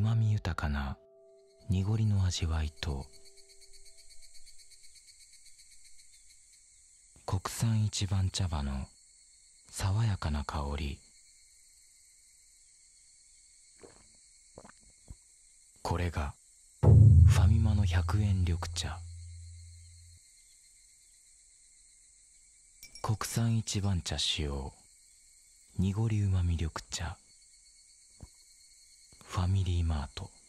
まみ豊かな濁りの味わいと国産一番茶葉の爽やかな香り。これがファミマの100円緑茶。国産一番茶使用濁りうまみ緑茶。ァミリーマート。